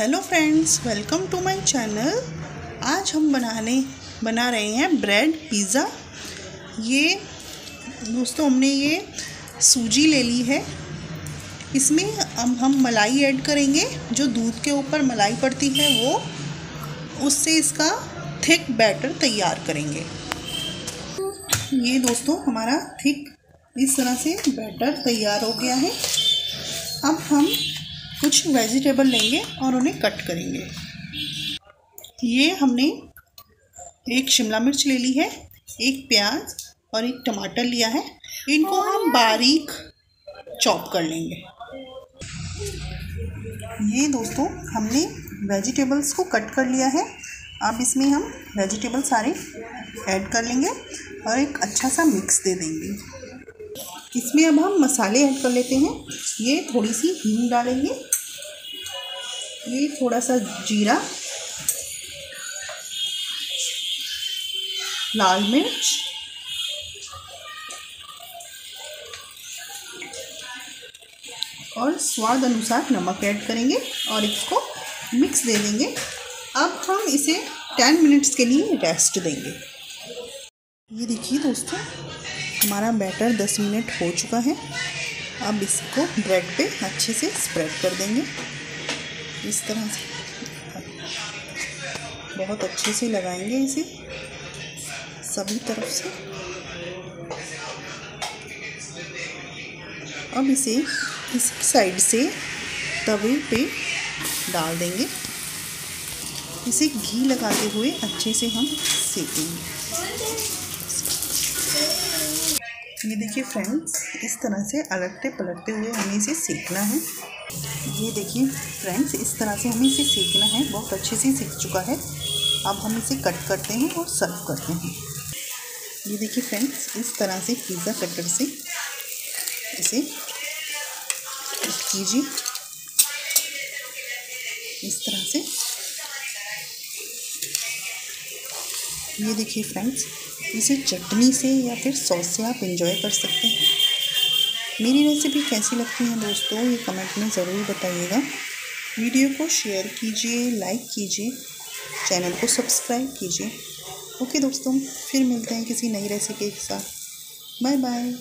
Hello friends, welcome to my channel. आज हम बनाने, बना रहे हैं ब्रेड पिज़्ज़ा। ये, दोस्तों, हमने ये सूजी ले ली है। इसमें हम हम मलाई ऐड करेंगे, जो दूध के ऊपर मलाई पड़ती है वो। उससे इसका थिक बैटर तैयार करेंगे। ये, दोस्तों, हमारा थिक इस तरह से बैटर तैयार हो गया है। अब हम कुछ वेजिटेबल लेंगे और उन्हें कट करेंगे। ये हमने एक शिमला मिर्च ले ली है, एक प्याज और एक टमाटर लिया है। इनको हम बारीक चॉप कर लेंगे। ये दोस्तों, हमने वेजिटेबल्स को कट कर लिया है। अब इसमें हम वेजिटेबल सारे ऐड कर लेंगे और एक अच्छा सा मिक्स दे देंगे। इसमें अब हम मसाले ऐड कर लेते हैं। ये थोड़ी सी हींग डालेंगे। ये थोड़ा सा जीरा। लाल मिर्च। और स्वाद अनुसार नमक ऐड करेंगे और इसको मिक्स दे देंगे। अब हम इसे टेन मिनट्स के लिए रेस्ट देंगे। ये देखिए दोस्तों, हमारा बैटर दस मिनट हो चुका है। अब इसको ब्रेड पे अच्छे से स्प्रेड कर देंगे। इस तरह से। बहुत अच्छे से लगाएँगे इसे। सभी तरफ़ से। अब इसे इस साइड से तवे पे डाल देंगे। इसे घी लगाते हुए अच्छे से हम सेकेंगे। ये देखिए फ्रेंड्स इस तरह से अलटते पलटते हुए हमें इसे सीखना है। ये देखिए फ्रेंड्स इस तरह से हमें इसे सीखना है। बहुत अच्छे से सीख चुका है। अब हम इसे कट करते हैं और सर्व करते हैं। ये देखिए फ्रेंड्स इस तरह से पिज़्ज़ा कटर से इसे कीजिए। इस तरह से ये देखिए फ्रेंड्स इसे चटनी से या फिर सॉस से आप इंजॉय कर सकते हैं। मेरी रेसिपी कैसी लगती है दोस्तों, ये कमेंट में ज़रूर बताइएगा। वीडियो को शेयर कीजिए लाइक कीजिए चैनल को सब्सक्राइब कीजिए। ओके दोस्तों, फिर मिलते हैं किसी नई रेसिपी के साथ। Bye bye